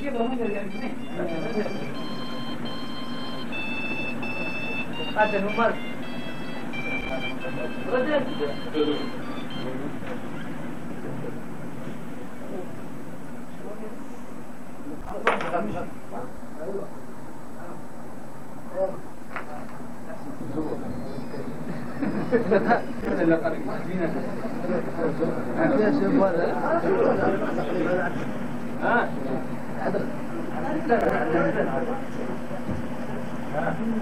كيف هم هذا هو مرض رجل احسن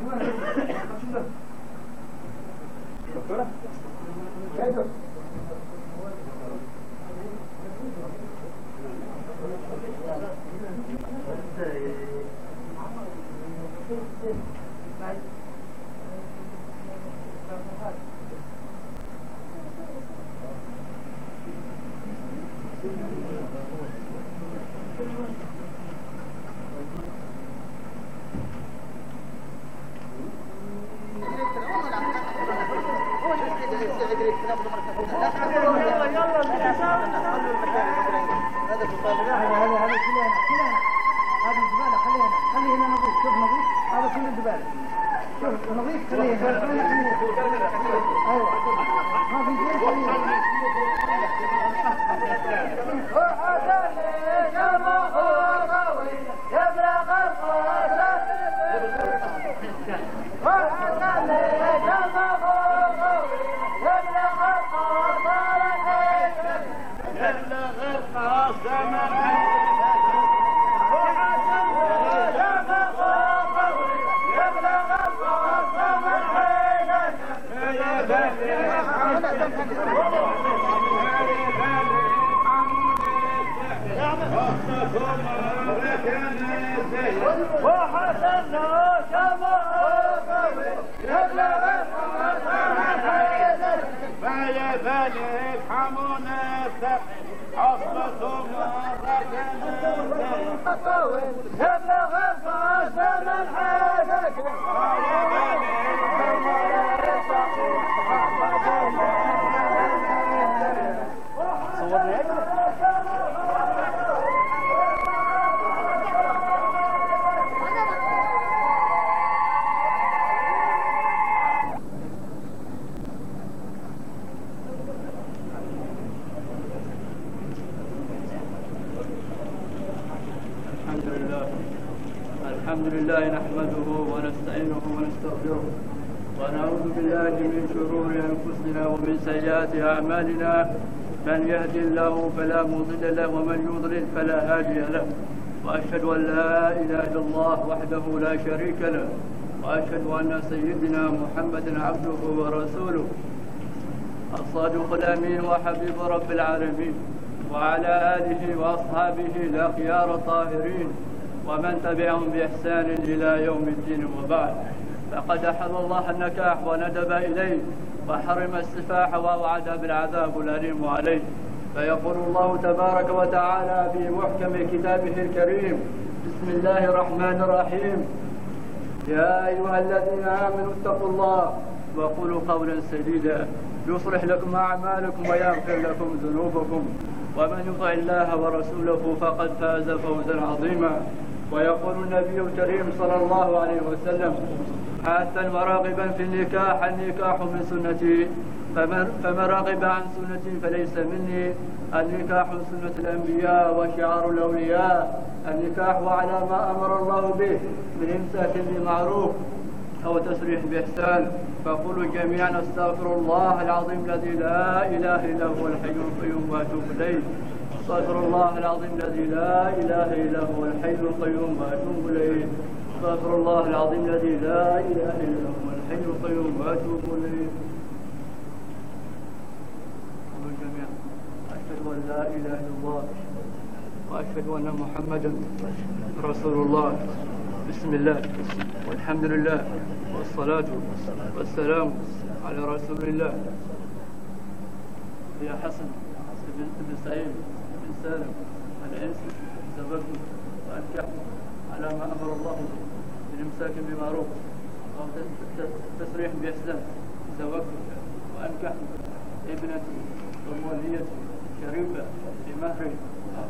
Gimana? Betul lah. Saya ومن سيئات أعمالنا من يهد الله فلا مضل له ومن يضلل فلا هادي له. وأشهد أن لا إله إلا الله وحده لا شريك له. وأشهد أن سيدنا محمدا عبده ورسوله الصادق الأمين وحبيب رب العالمين. وعلى آله وأصحابه الاخيار الطاهرين ومن تبعهم بإحسان إلى يوم الدين وبعد. فقد احل الله النكاح وندب اليه وحرم السفاح ووعد بالعذاب الأليم عليه فيقول الله تبارك وتعالى في محكم كتابه الكريم بسم الله الرحمن الرحيم. يا أيها الذين آمنوا اتقوا الله وقولوا قولا سديدا. يصلح لكم أعمالكم ويغفر لكم ذنوبكم. ومن يطع الله ورسوله فقد فاز فوزا عظيما. ويقول النبي الكريم صلى الله عليه وسلم حاثا وراغبا في النكاح النكاح من سنتي. فمن, رغب عن سنتي فليس مني. النكاح سنة الأنبياء وشعار الأولياء. النكاح على ما أمر الله به من إمساك بمعروف أو تسريح بإحسان. فقولوا جميعا أستغفر الله العظيم الذي لا إله إلا هو الحي القيوم وأتوب إليه. أستغفر الله العظيم الذي لا إله إلا هو الحي القيوم وأتوب إليه. أستغفر الله العظيم الذي لا إله إلا هو الحي القيوم وأتوب إليه. قولوا جميعا أشهد أن لا إله إلا الله وأشهد أن محمدا رسول الله. بسم الله والحمد لله والصلاة والسلام على رسول الله. يا حسن بن سعيد بن سالم العنسي زوجته وأنكحته على ما أمر الله من إمساك بمعروف. أو تسريح بإحسان زوجته وأنكحته ابنتي وموليتي شريفة بمهر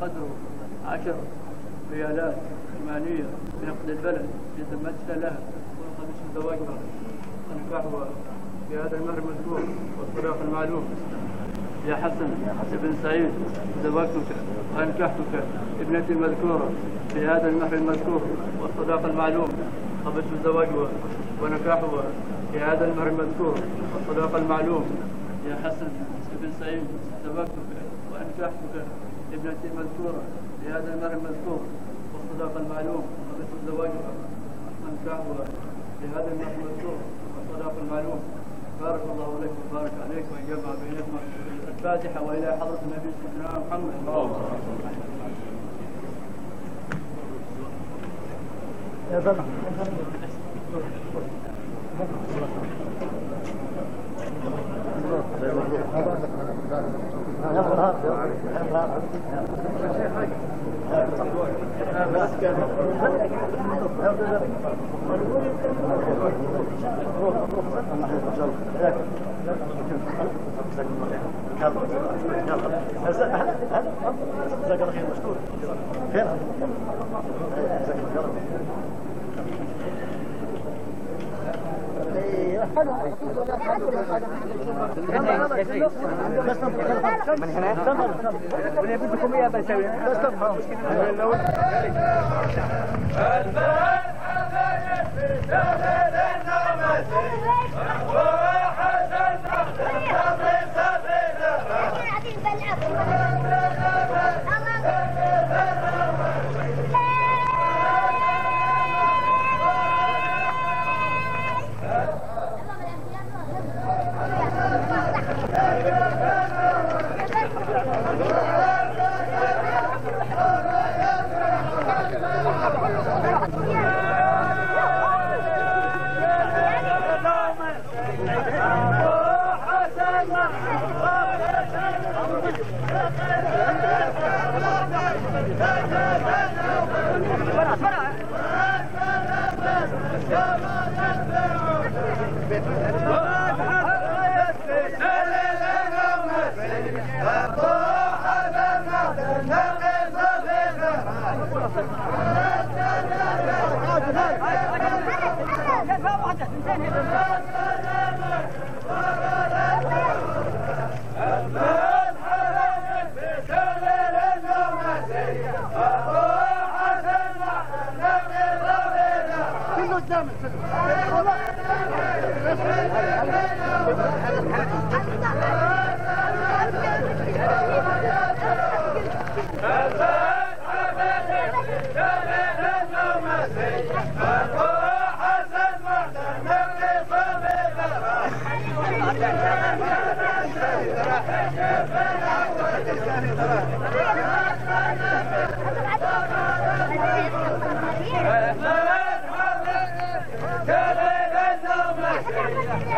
قدره عشر ريالات ثمانية بنقد البلد. يتمثل لها. ونقد زواجها ونكاحها بهذا المهر المذكور والطلاق المعلوم. يا حسن بن سعيد زوجتك وأنكحتك ابنتي المذكورة في هذا المهر المذكور والصداق المعلوم. قبلت زواجها ونكاحها هذا المهر المذكور والصداق المعلوم. يا حسن بن سعيد زوجتك وأنكحتك ابنتي المذكورة في هذا المهر المذكور والصداق المعلوم. قبلت زواجها ونكاحها في هذا المهر المذكور والصداق المعلوم. بارك الله لك وبارك عليك وجمع بينكما الفاتحة وإلى حضرة النبي سيدنا محمد يا سلام. خير مشكور خير جزاك الله من هنا البلد حسنت في Let's go! Yeah.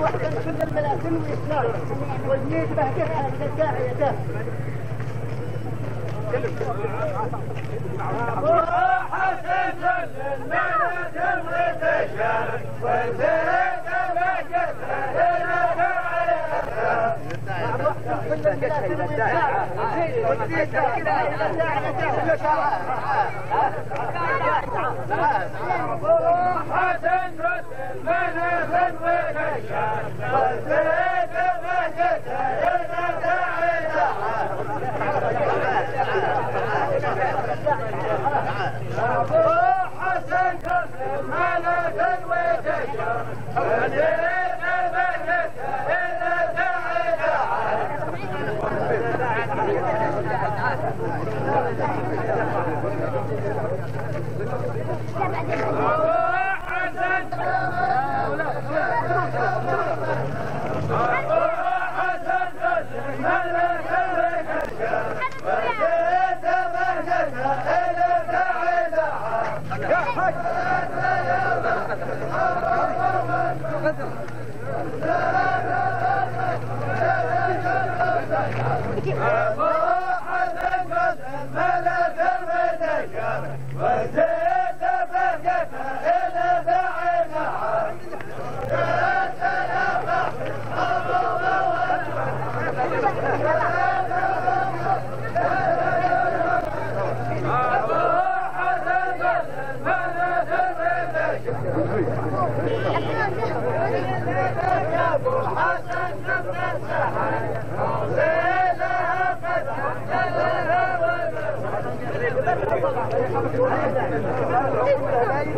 واحدة كل الملاكم والإسلام والميت بهجها الداعية حسن للملك المتشارك وزيت بجسد لك عليها كل الملاكم والإسلام والميت بهجها الداعية Perfect.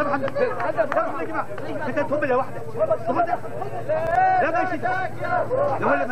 يا محمد حد بتاع يا جماعة انت تهم الا واحدة لا ماشي لا ولا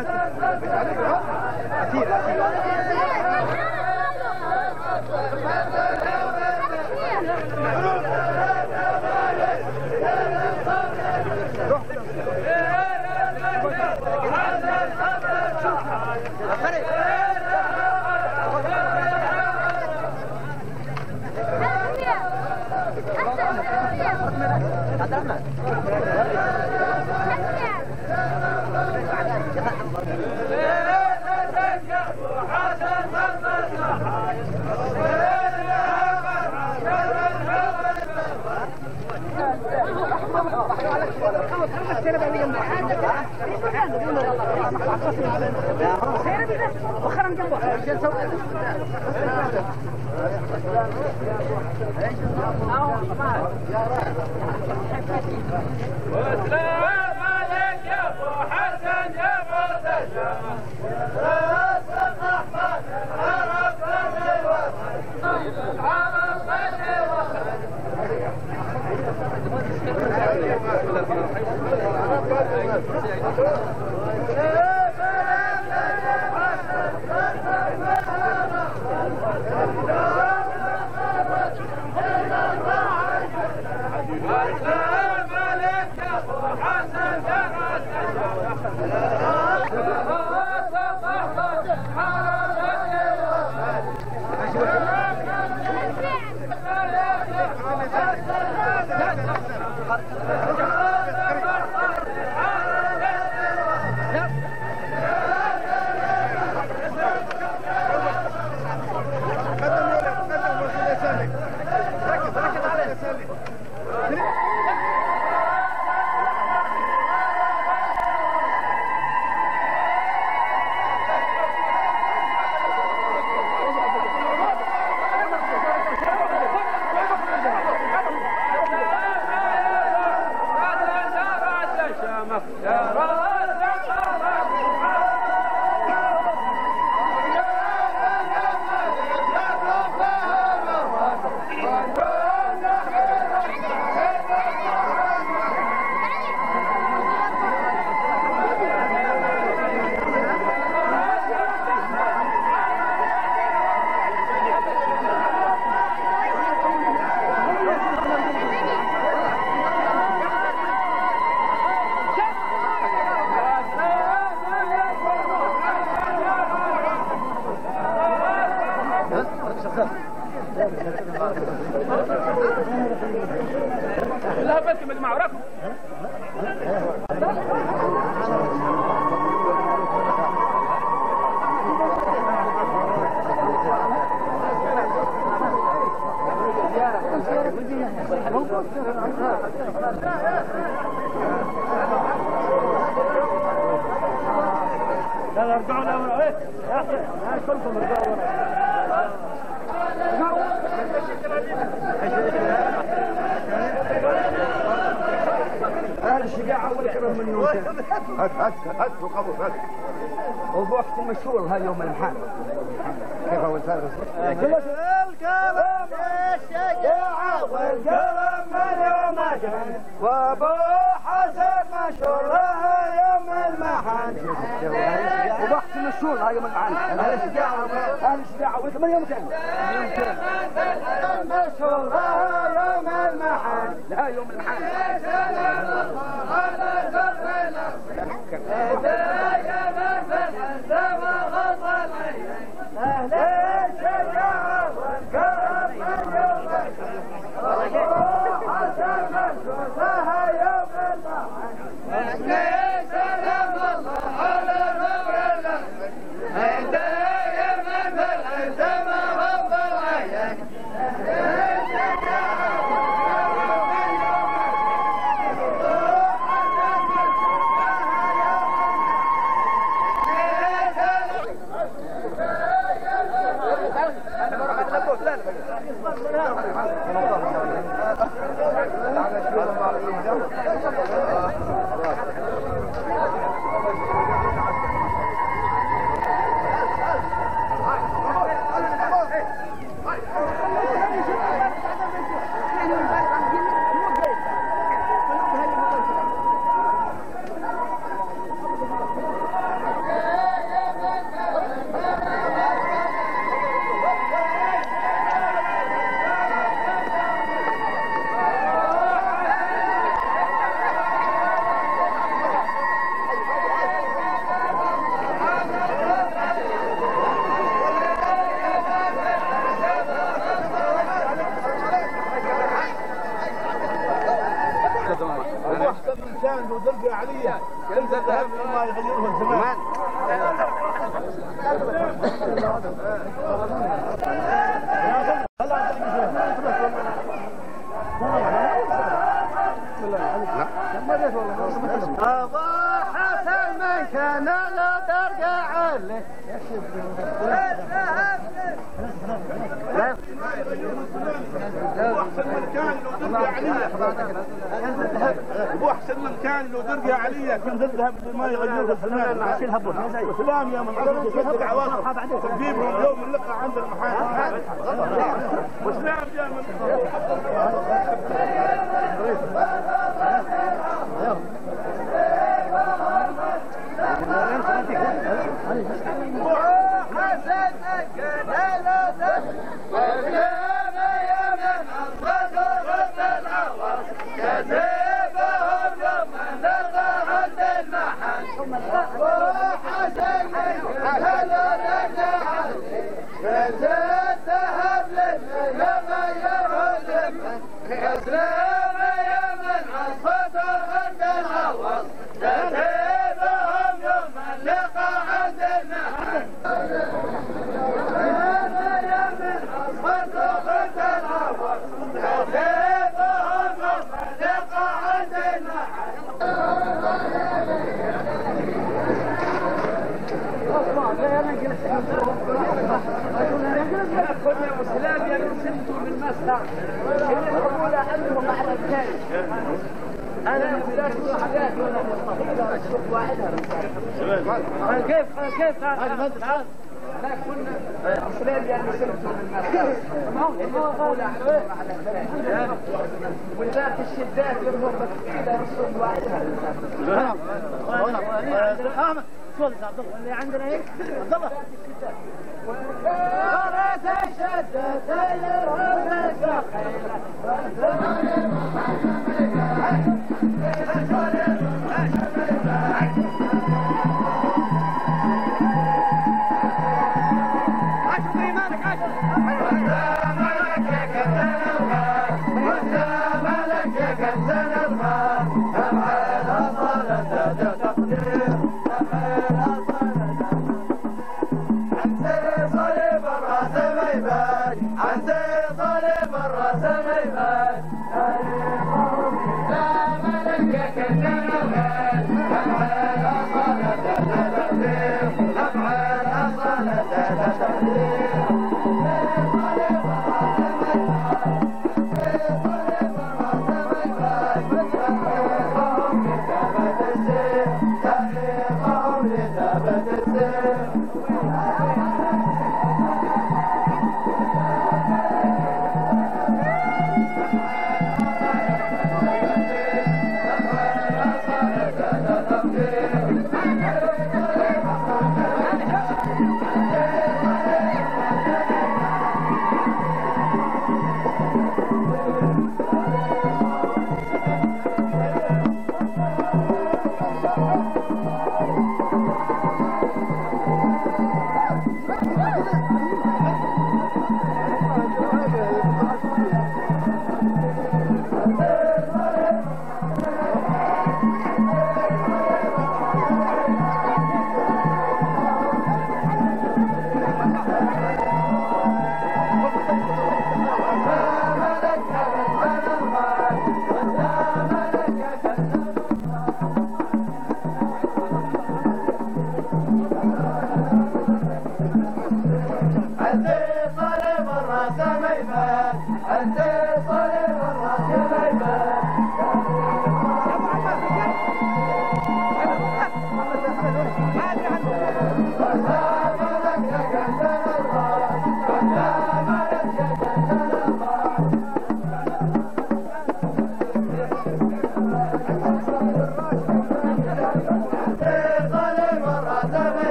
وسلام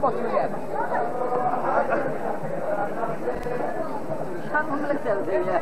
potrzeb. Szanowne serce, nie?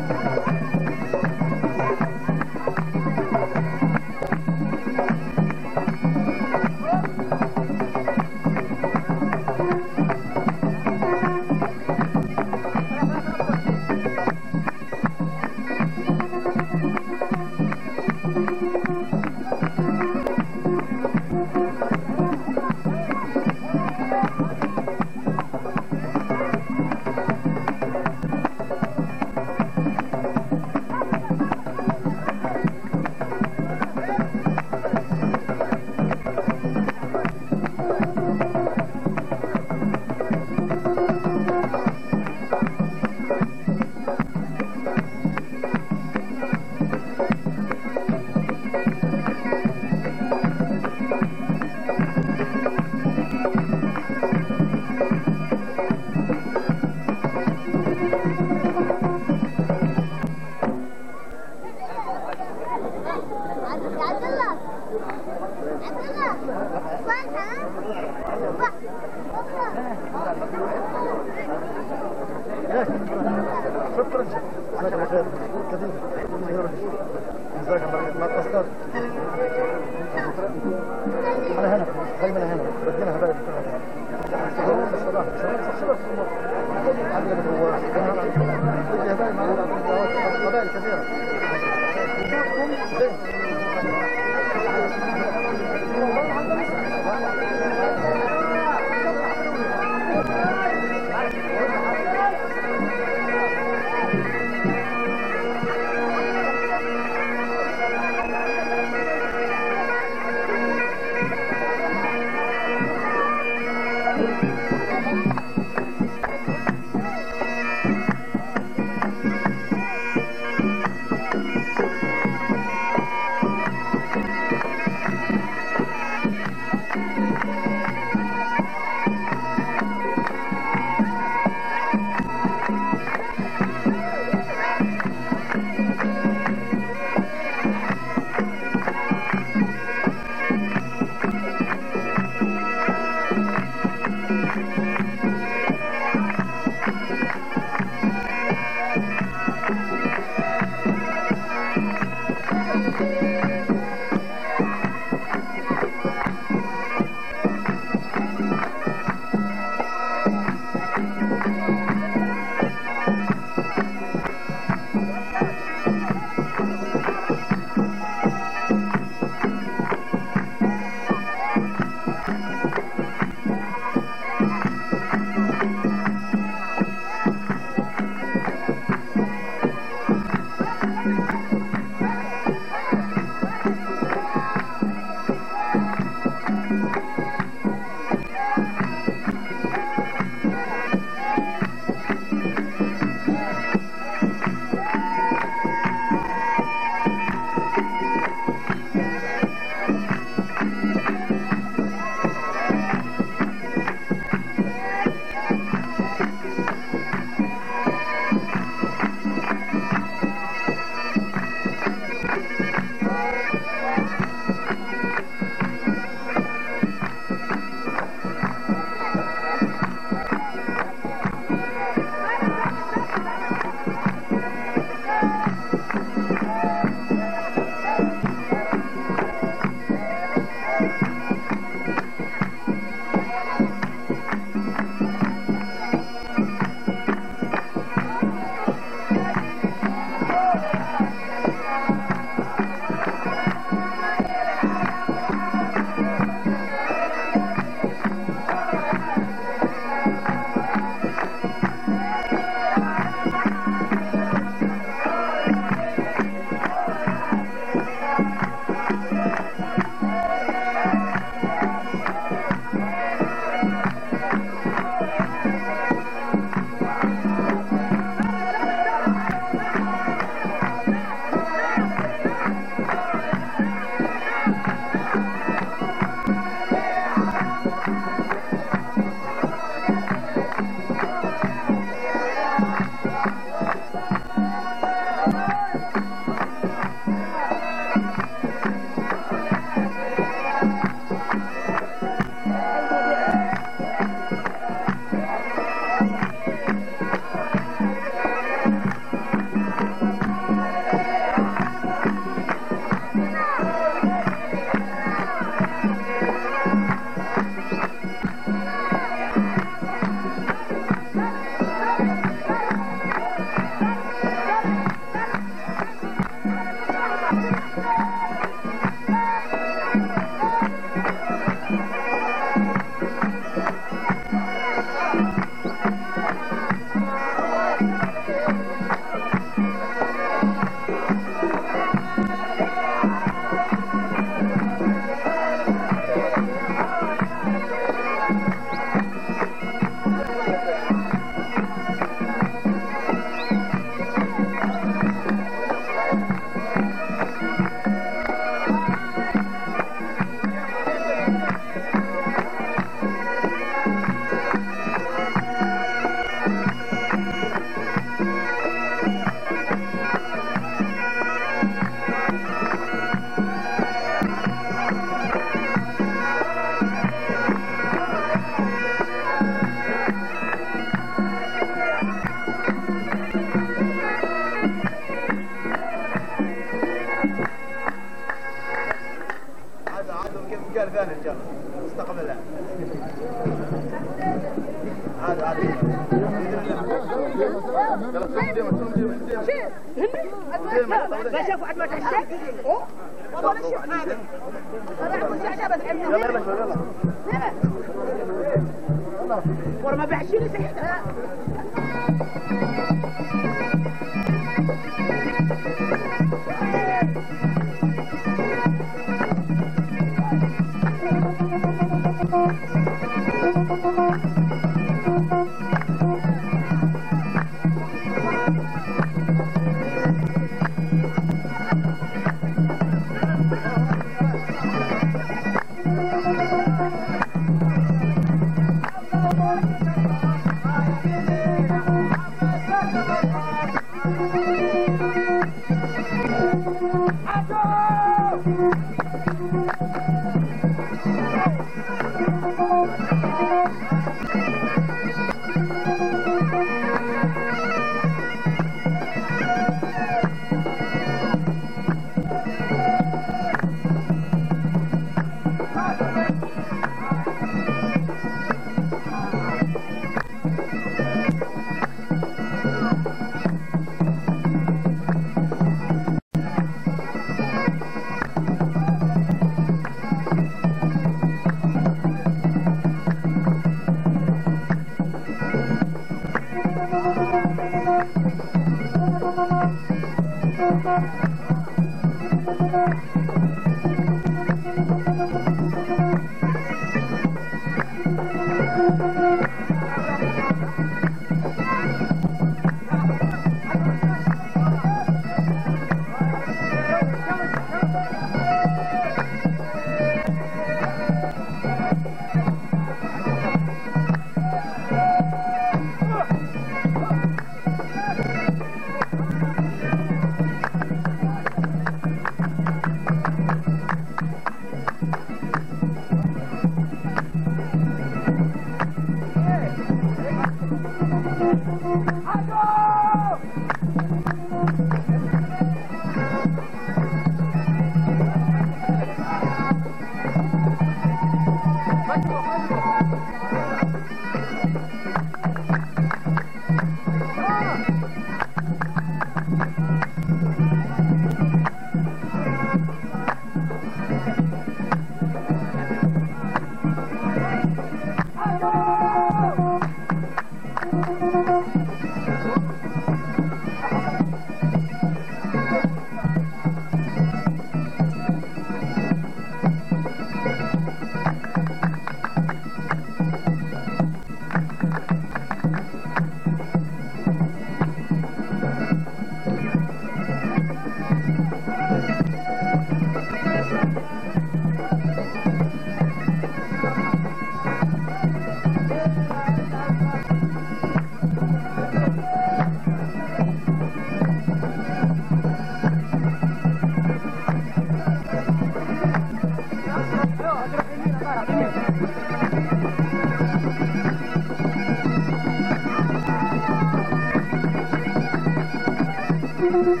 Thank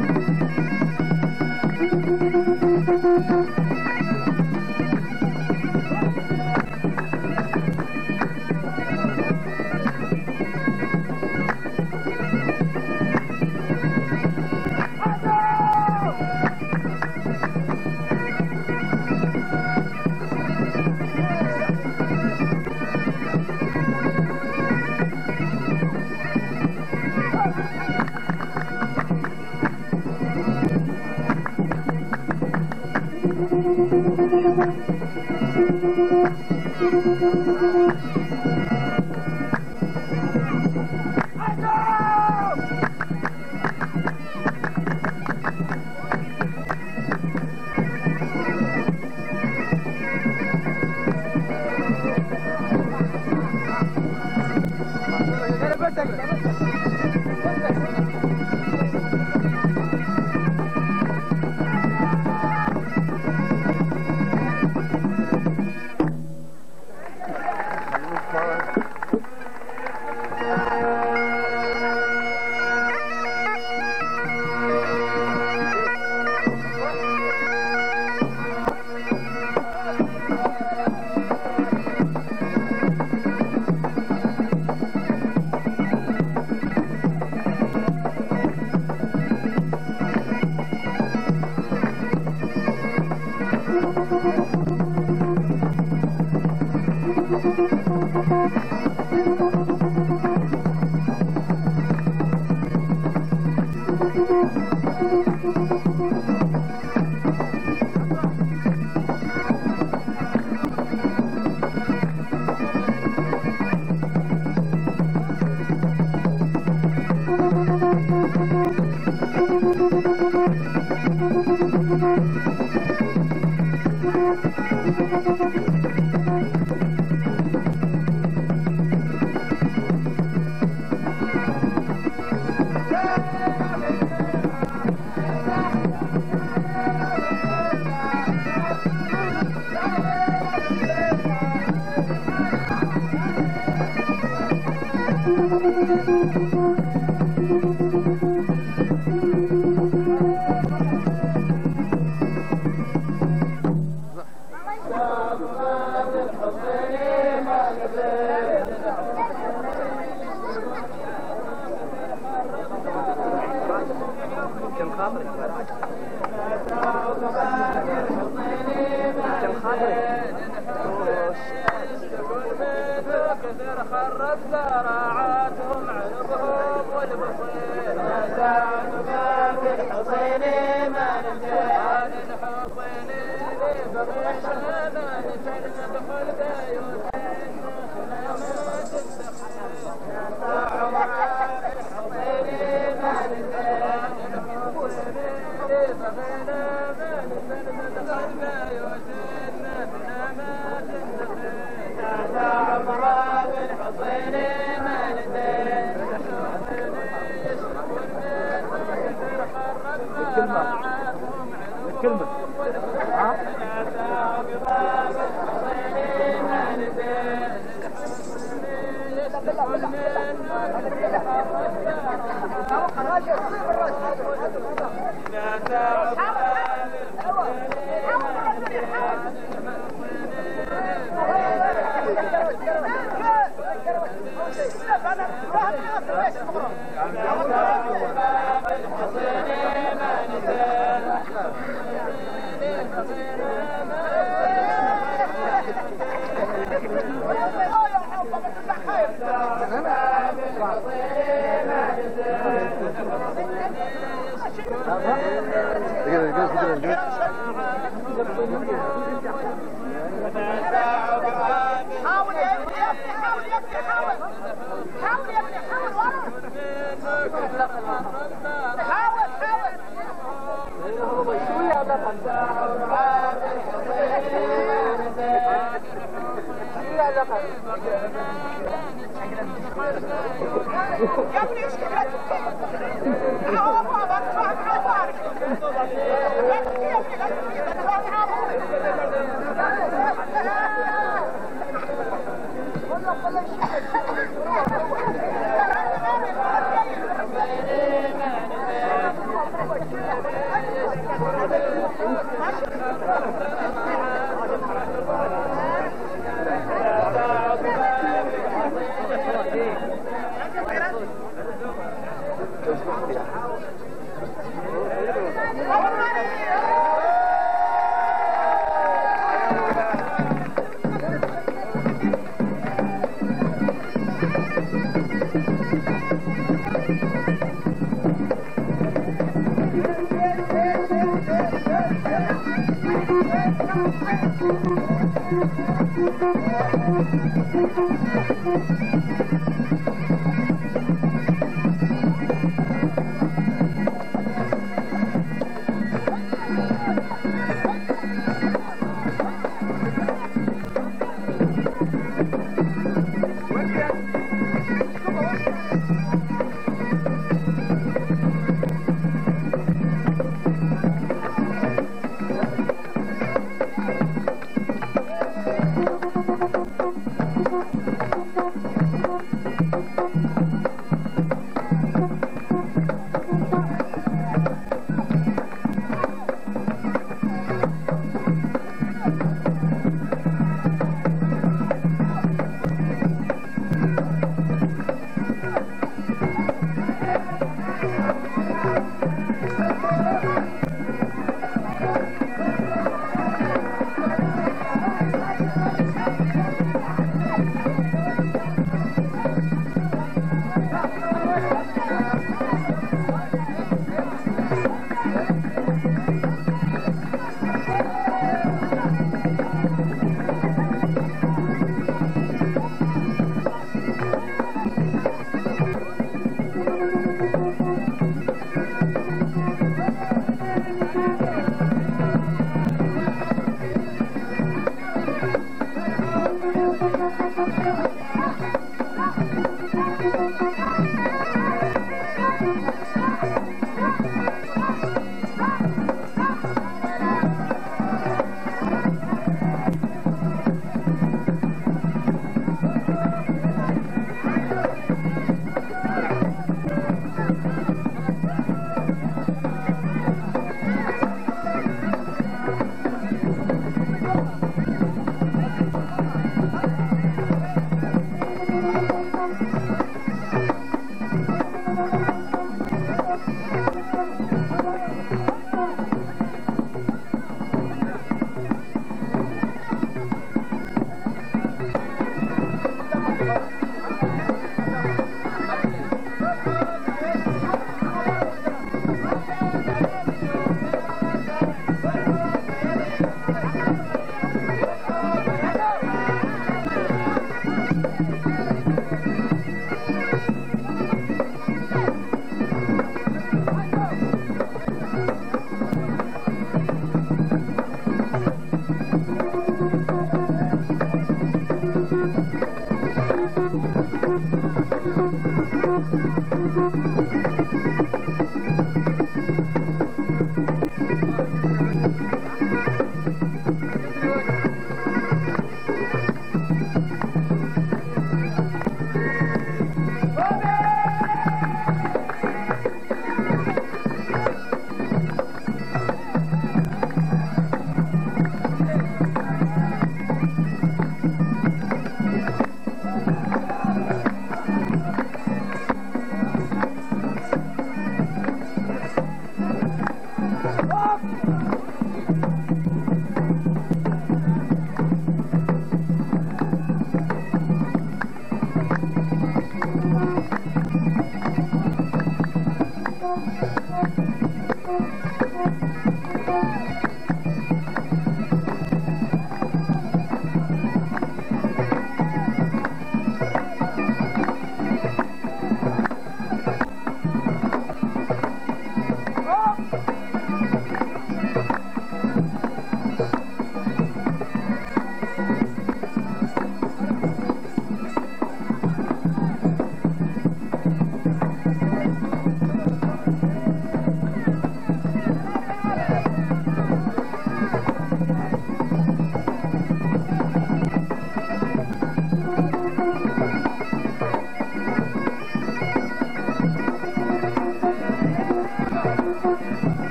you.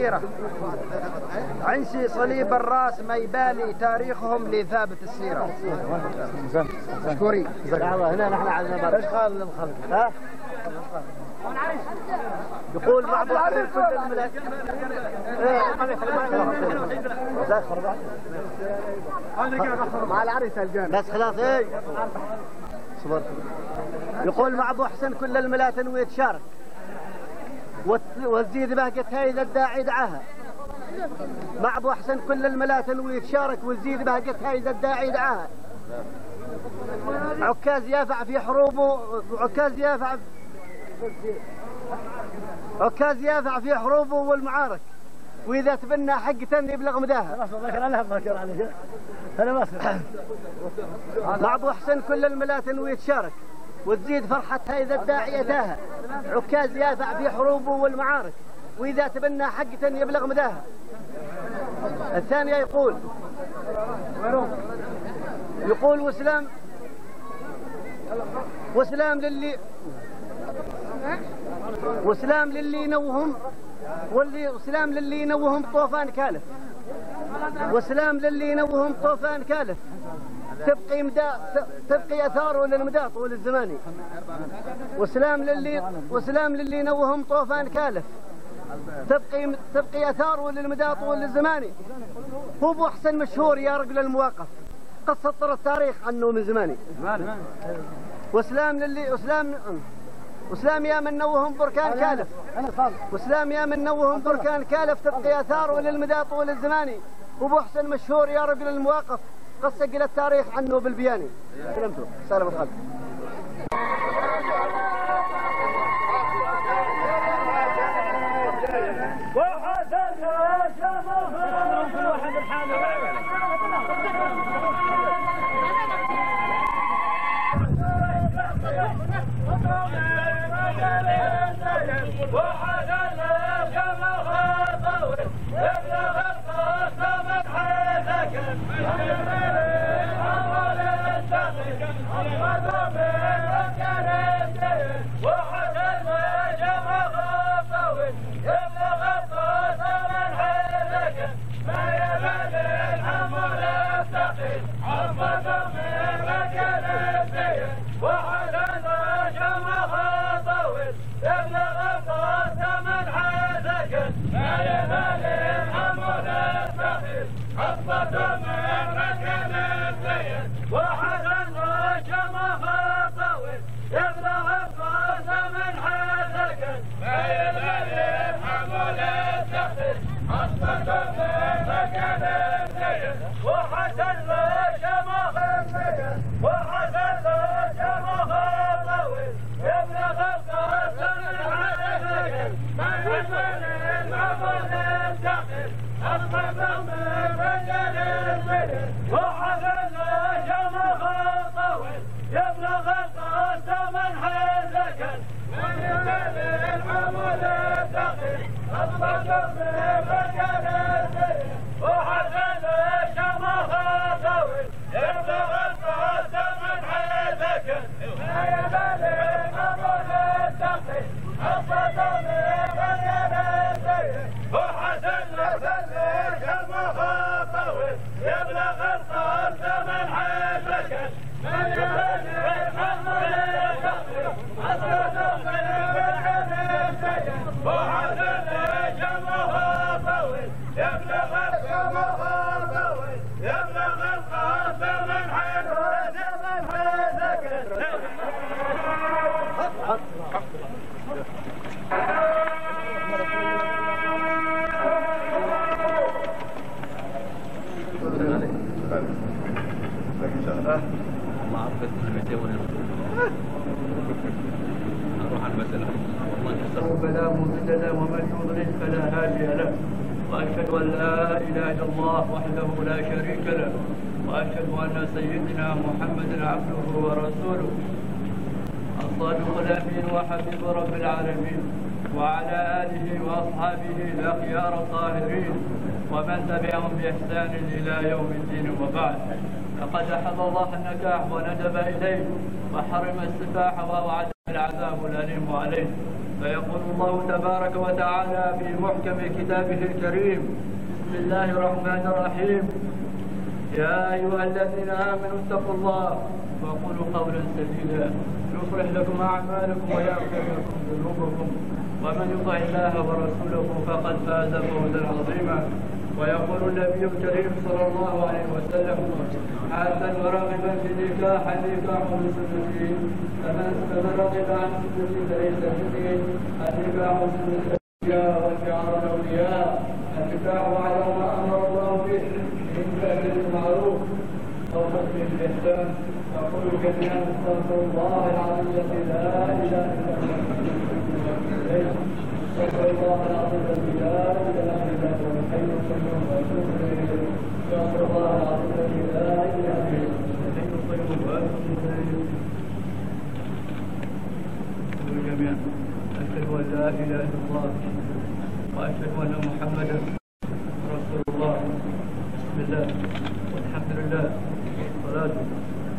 تقديره عنسي صليب الراس ما يبالي تاريخهم لثابت السيرة. مشكورين هنا نحن عندنا إيش قال المخلق ها؟ يقول بعض العرب مع العريس الجامع. بس خلاص إيه. يقول مع ابو حسن كل الملا تنوي تشارك وتزيد بهجة هاي الداعي دعاها. مع أبو حسن كل الملا تنوي تشارك وتزيد بهجة هاي الداعي دعاها. عكاز يافع في حروبه عكاز يافع عكاز يافع في حروبه والمعارك. وإذا تبنى حق تن يبلغ مداها. أنا ما مع أبو حسن كل الملا تنوي تشارك وتزيد فرحة هيدا الداعية تاها عكاز يافع في حروبه والمعارك وإذا تبنى حق تن يبلغ مداها. الثانية يقول يقول وسلام وسلام للي وسلام للي نوهم واللي وسلام للي نوهم طوفان كالف. وسلام للي نوهم طوفان كالف. تبقي مدى تبقي اثاره للمدى طول الزمان وسلام للي وسلام للي نوهم طوفان كالف. تبقي تبقي اثاره للمدى طول الزمان هو أبو حسن مشهور يا رجل المواقف. قد سطر التاريخ عنه من زمان وسلام للي وسلام وسلام يا من نوهم بركان كالف. وسلام يا من نوهم بركان كالف. تبقي اثاره للمدى طول الزمان وابو حسن مشهور يا رجل المواقف. قد سجل التاريخ عنه بالبياني سلمته سلام Father. وحسن يبلغ الخبر يبلغ الخبر من حيث من حيث ما عرفت المسيح ولا أروح على المسألة والله يسر فلا مضل له ومن يضلل فلا هادي له واشهد ان الله وحده لا شريك له وأشهد أن سيدنا محمدا عبده ورسوله. الصادق الأمين وحبيب رب العالمين وعلى آله وأصحابه الأخيار الطاهرين ومن تبعهم بإحسان إلى يوم الدين وبعد. لقد احل الله النكاح وندب إليه وحرم السفاح ووعد العذاب الأليم عليه. فيقول الله تبارك وتعالى في محكم كتابه الكريم بسم الله الرحمن الرحيم. يا أيها الذين آمنوا اتقوا الله وقولوا قولا سديدا. يصلح لكم أعمالكم ويغفر لكم ذنوبكم. ومن يطع الله ورسوله فقد فاز فوزا عظيما. ويقول النبي الكريم صلى الله عليه وسلم حاثا وراغبا في نكاح النكاح بسنتي فمن فمن رغب عن سنتي فليس مني النكاح سنتي والشعر الاولياء النكاح على ما أمر الله به من فعل المعروف أو قتل الاحسان أقول جميعا استغفر الله العظيم لا اله الا هو استغفر الله العظيم الذي واتوب اليه استغفر الله العظيم الذي لا اله الا هو الحي القيوم واتوب اليه جميعا اشهد ان لا اله الا الله واشهد ان محمدا رسول الله بسم الله والحمد لله والصلاه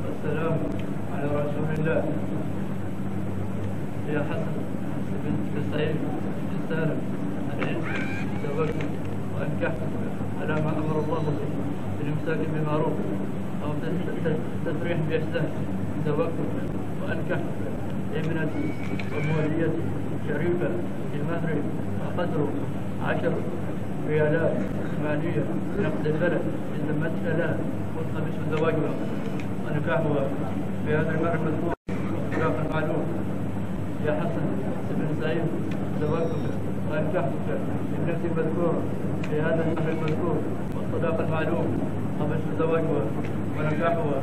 والسلام على رسول الله يا حسن بن سعيد بن سالم العز زوجت وانكحت على ما أمر الله به بالامساك بمعروف أو تسريح باحسان زوجت وانكحت ابنتي وموليتي شريفه بمهر وقدره عشر ريالات مالية نقد البلد. إن ذمتك لها والخمس زواجها. ونكاحها في هذا المهر المذكور وخلاف المعلوم يا حسن بن سعيد زواجك وانكحتك ابنتي المذكوره في هذا المهر المذكور والصداق المعلوم خمس زواجها. ونكاحها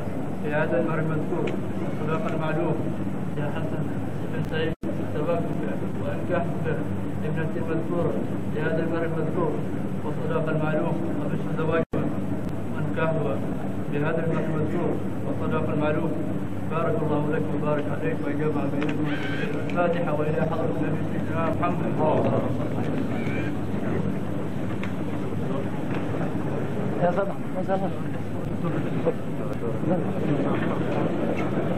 في هذا المهر المذكور. والصداق المعلوم. يا حسن بن سعيد زواجك وانكحتك ابنتي المذكوره في هذا المهر المذكور. والصداق المعلوم. خمس زواجها ونكاحها في هذا المهر المذكور. والصداق المعلوم. بارك الله لك وبارك عليك وجمع بينكم الفاتحة وإلى حضرة النبي سيدنا محمد يا سلام. يا سلام. 那你就。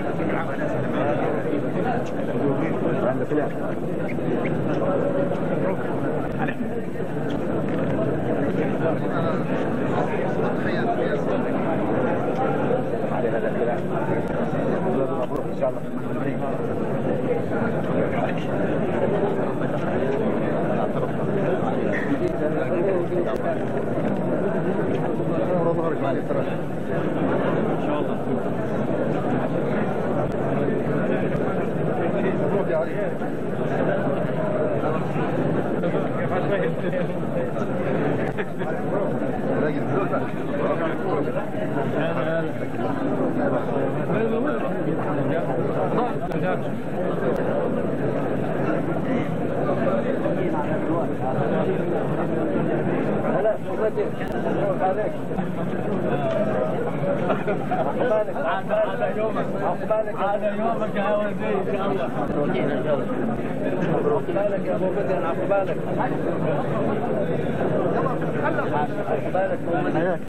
على هذا الكلام. ان شاء الله. عقبالك يومك عاد يومك يا ولدي ان شاء الله عقبالك يا ابو بدر عقبالك عقبالك حياك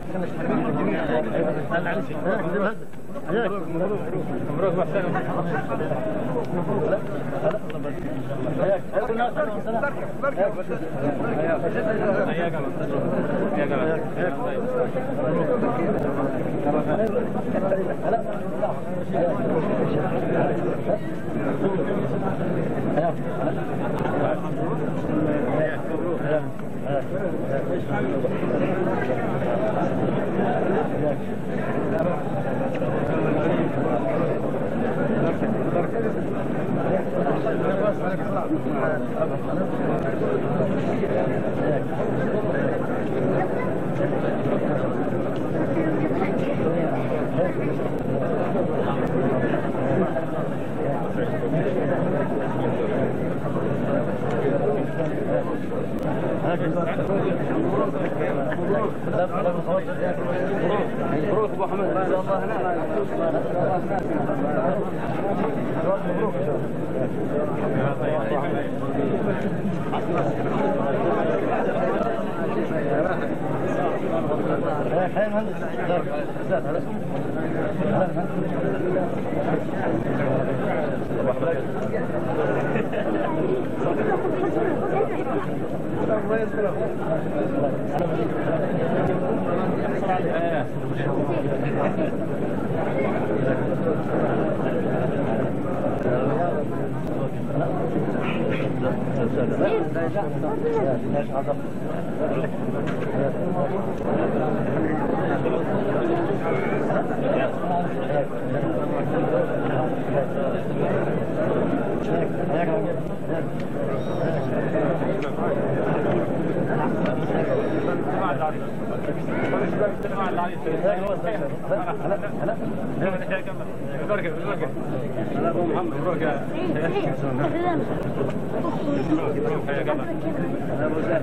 حياك مبروك مبروك مبروك مبروك مبروك حياك حياك حياك ابو محمد مبروك يا ابو زيد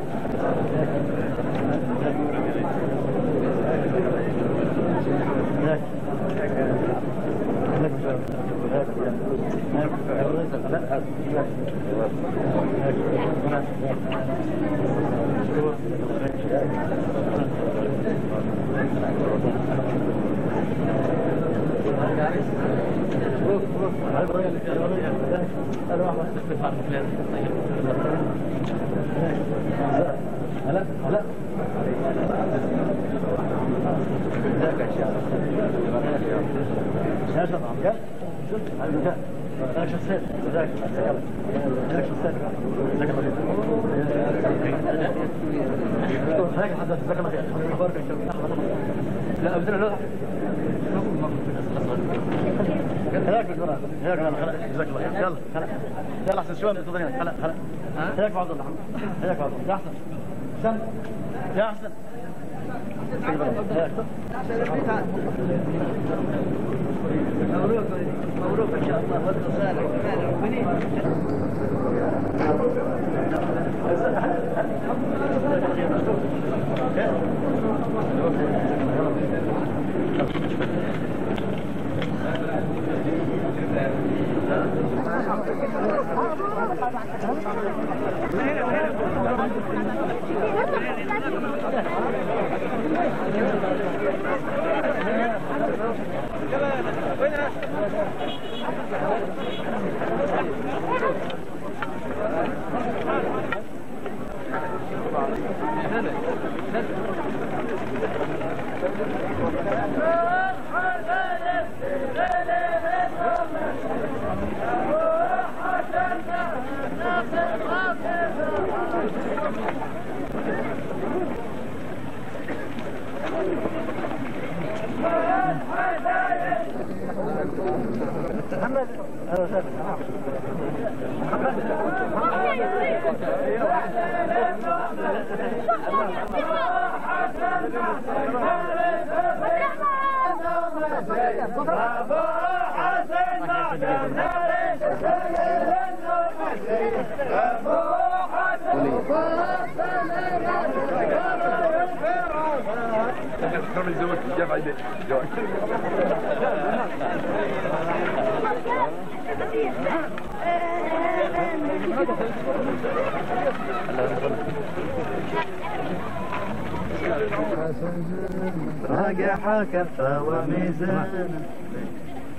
بالجرات جزاك الله خير يلا يلا احسن شوي منتظرين هلا هلا هلاك بعض الله هلاك بعض الله يا احسن احسن يا احسن. مبروك مبروك ان شاء الله والخساره راجع كفة وميزان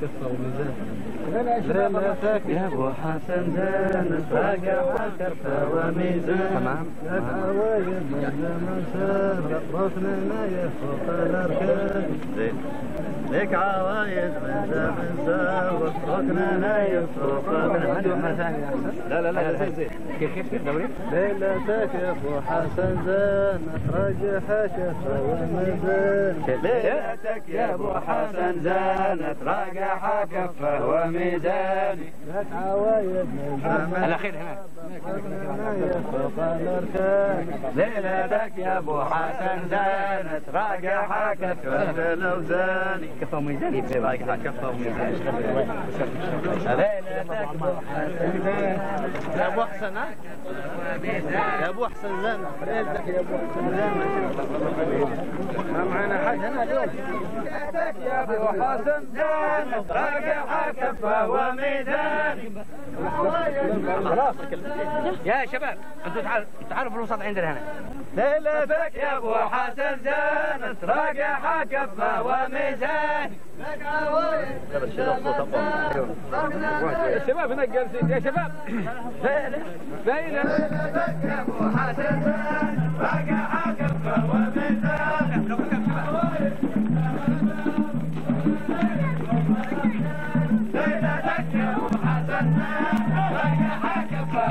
وميزان ليلتك يا أبو حسن زين راجع كفة وميزان. تمام عوايد من مسار ركننا يفوق الأركان. زين. لك عوايد من زمن سار ركننا يفوق الأركان. لا لا لا زين زين. كيف كيف كيف؟ دوري. ليلتك يا أبو حسن زين. راجع كفة وميزان. ليلتك يا أبو حسن زانت راجع كفه وميزاني لك عوايد الاخير هناك ليلتك يا ابو حسن زانت راجع كفه الاوزاني كفه وميزاني راجع كفه وميزاني ليلتك يا أبو حسن؟ يا ابو حسن زانت ليلتك يا ابو حسن زانت ما معنا حد هنا اليوم يا ابو حسن زانت راجع كفه وميزاني خلاص يا شباب أنتوا تعالوا تعالوا في الوسط عندنا هنا. ليلتك يا أبو حسن زانت راجع كفة وميزاني الشباب هناك جالسين يا شباب باين يا أبو حسن زانت راجع كفة وميزاني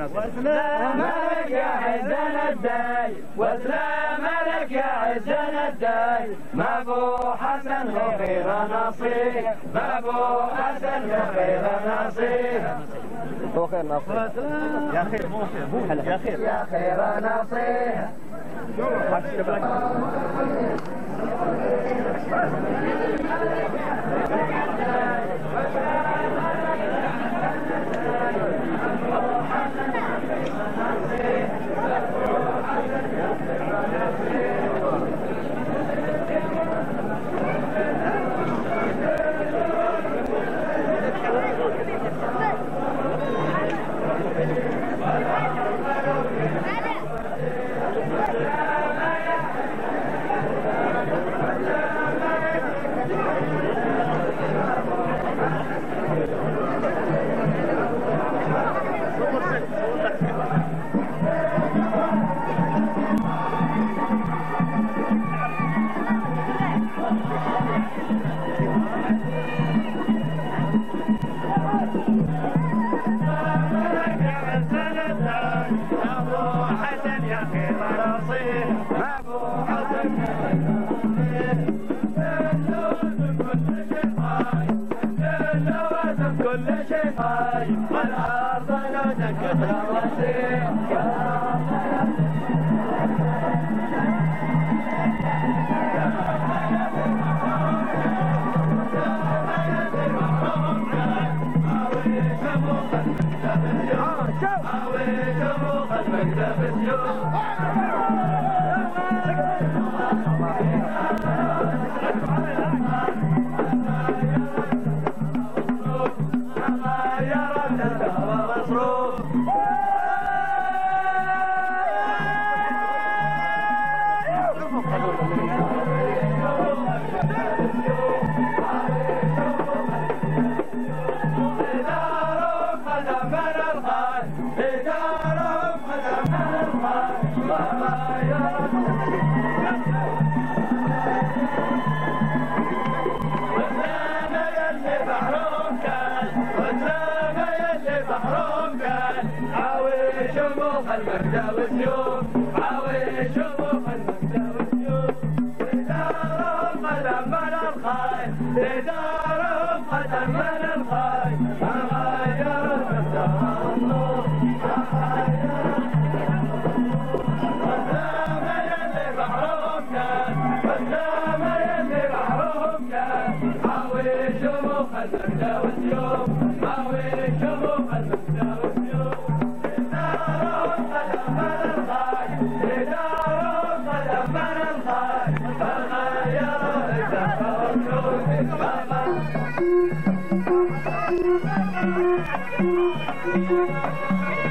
نصير Thank you.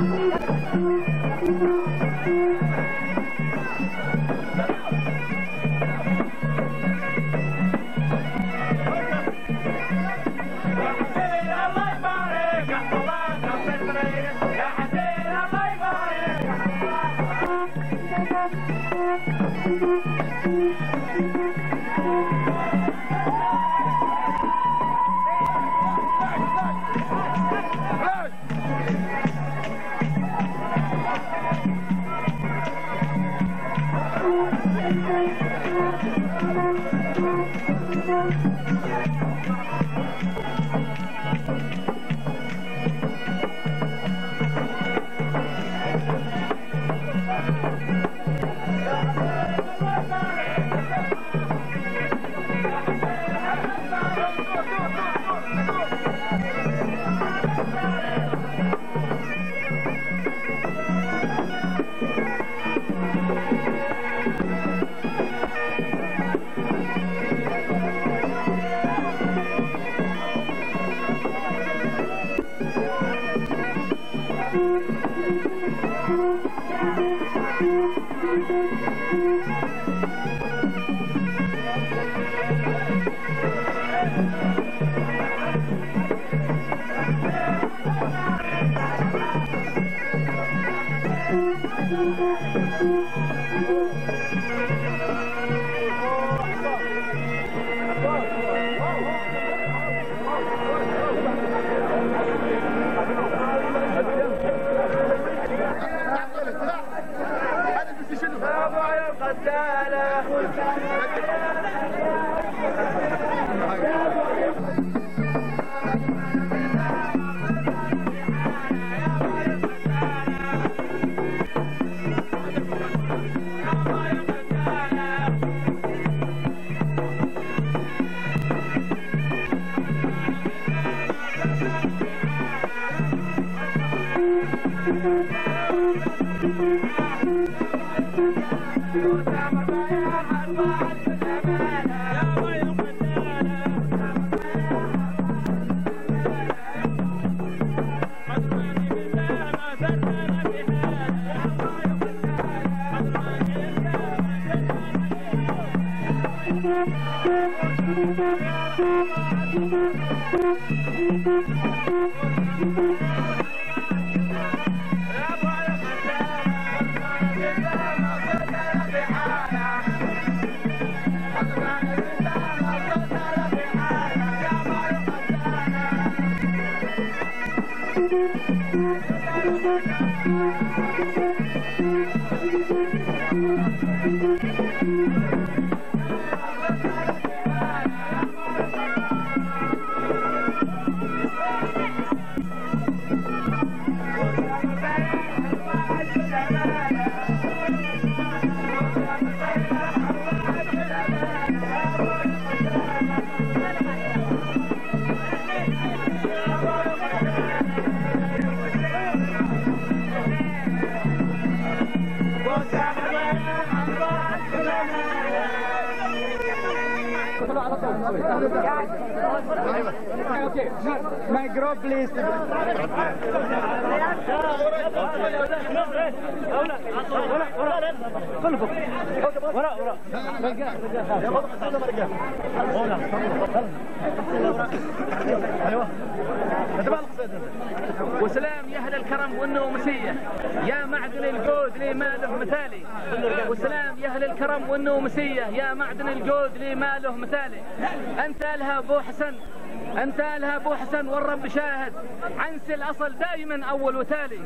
حسن والرب شاهد. عنس الأصل دائما أول وتالي.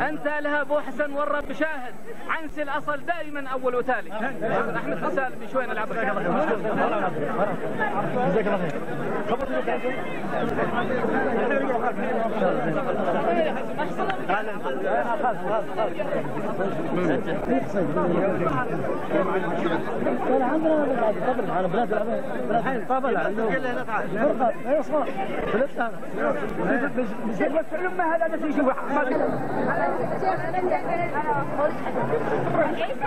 أنت لها أبو حسن والرب شاهد. عنس الأصل دائما أول وتالي أحمد نلعب فرقة اي صح ثلاثة بس لما هذا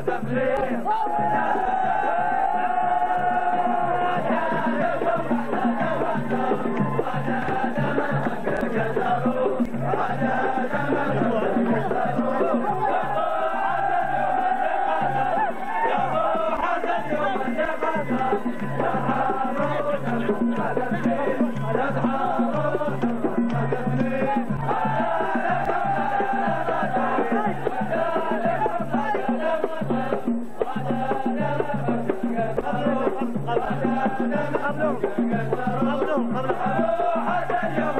Assembleia. قبلهم قبلهم قبلهم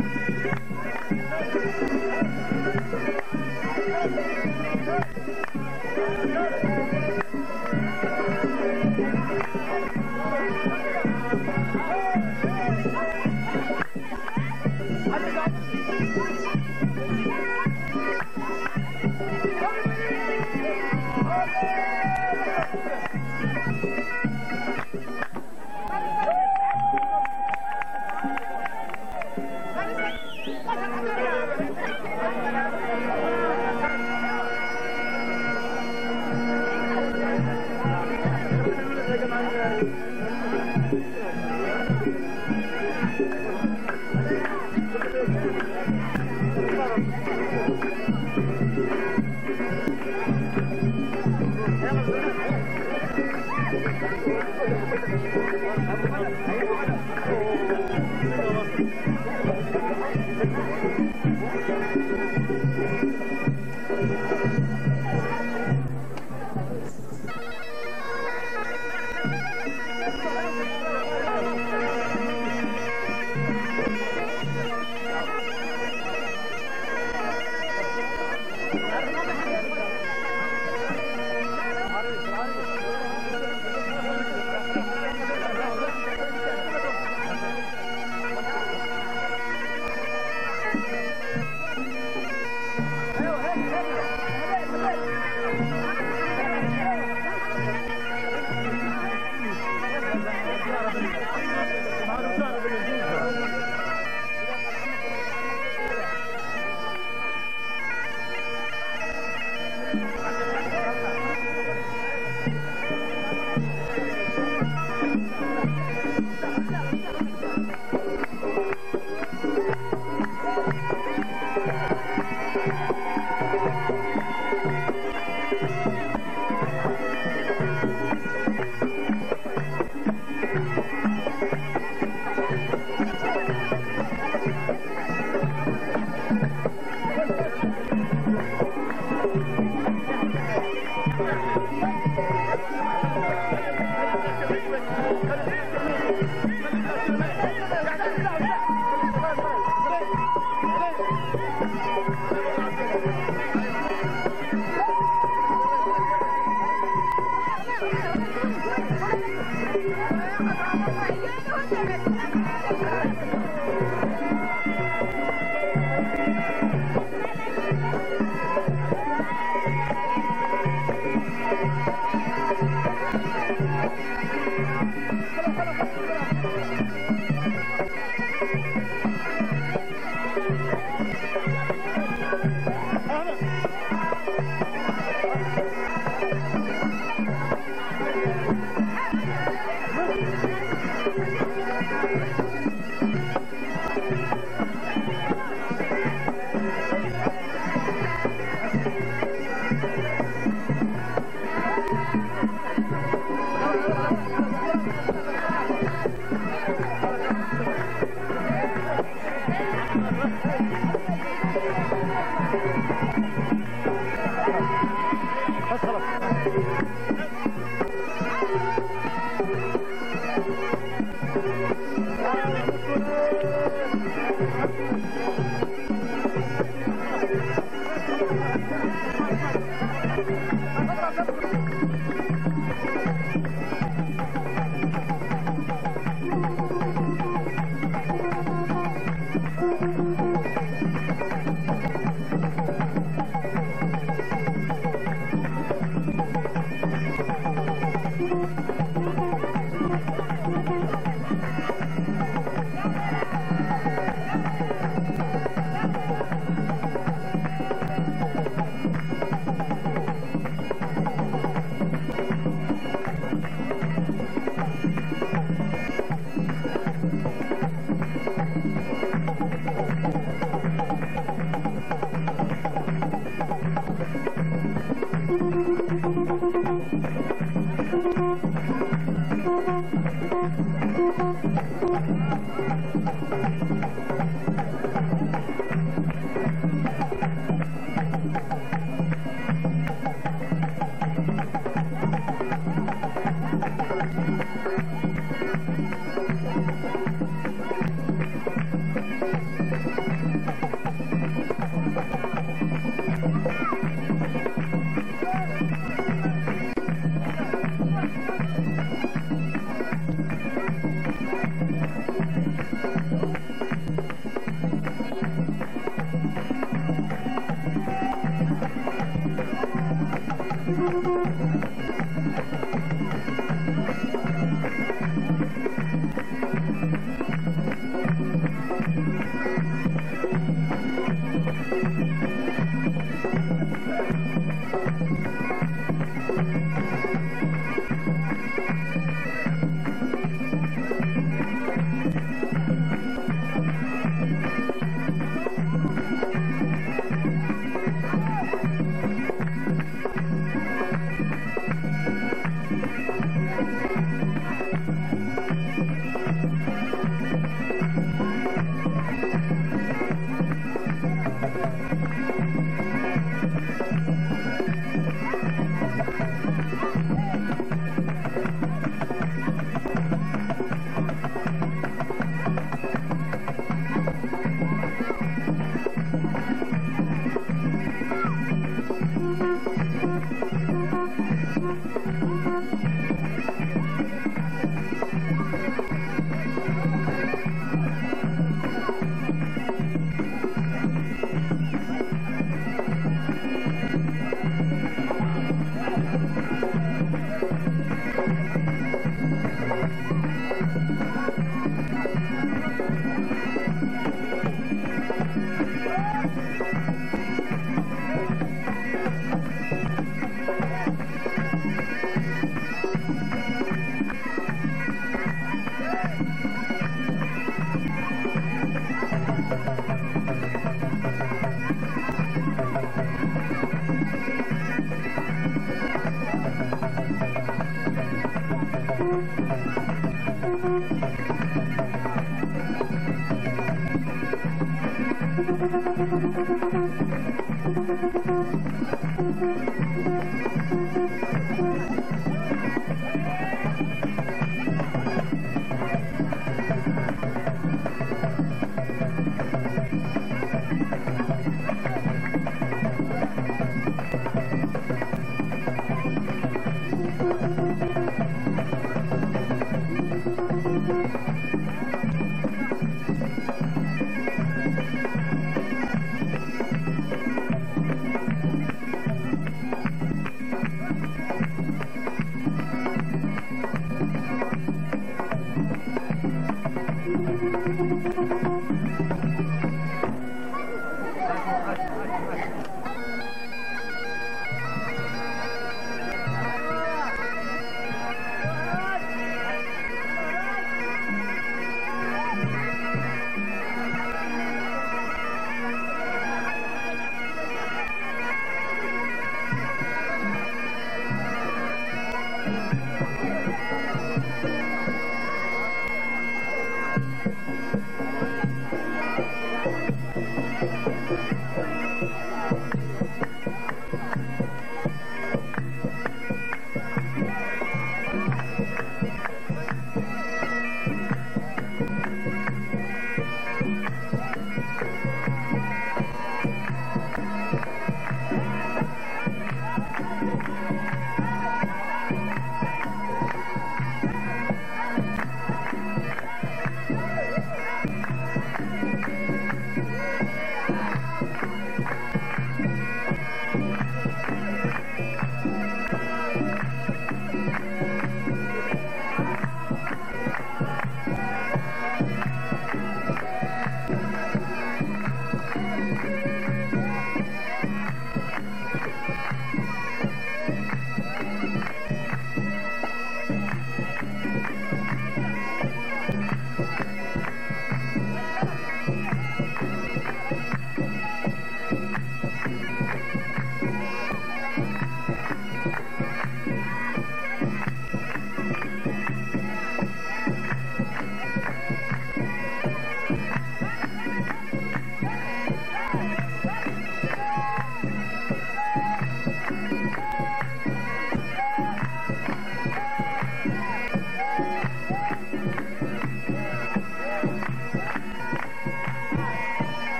Thank you.